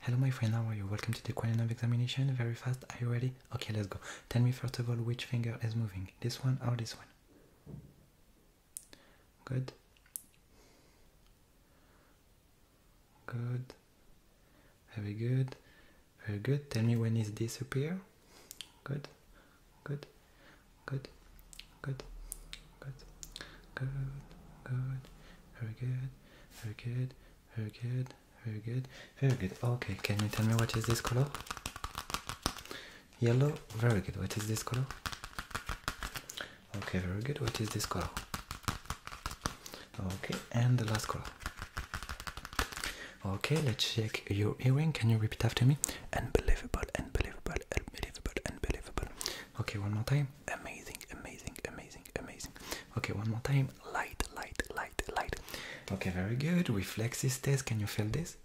Hello my friend, how are you? Welcome to the quality examination. Very fast. Are you ready? Okay, let's go. Tell me first of all which finger is moving. This one or this one? Good. Good. Very good. Very good. Tell me when is disappear. Good. Good. Good. Good. Good. Good. Good. Very good. Very good. Very good. Very good. Very good. Okay, can you tell me what is this color? Yellow. Very good. What is this color? Okay, very good. What is this color? Okay, and the last color. Okay, let's check your earring. Can you repeat after me? Unbelievable, unbelievable, unbelievable, unbelievable. Okay, one more time. Amazing, amazing, amazing, amazing. Okay, one more time. Light. Okay, very good. We flex this test. Can you feel this?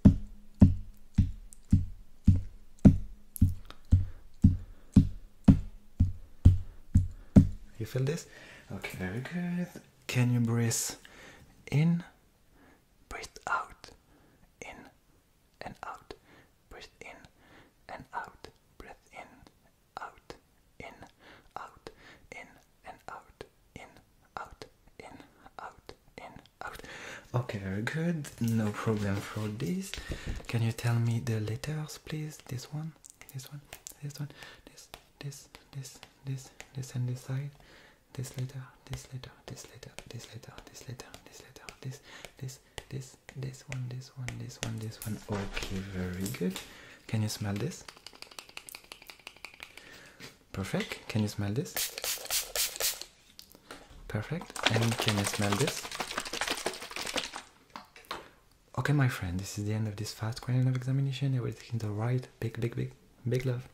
You feel this? Okay, very good. Can you breathe in? Breathe out. In and out. Breathe in and out. Breathe in, out, in, out, in and out, in, out, in, out, in, out. Okay, very good. No problem for this. Can you tell me the letters, please? This one, this one, this one, this, this, this, this, this, and this side. This letter, this letter, this letter, this letter, this letter, this letter, this, this, this, this one, this one, this one, this one. Okay, very good. Can you smell this? Perfect. Can you smell this? Perfect. And can you smell this? Okay, my friend, this is the end of this fast question of examination. Everything's alright. Big, big, big, big love.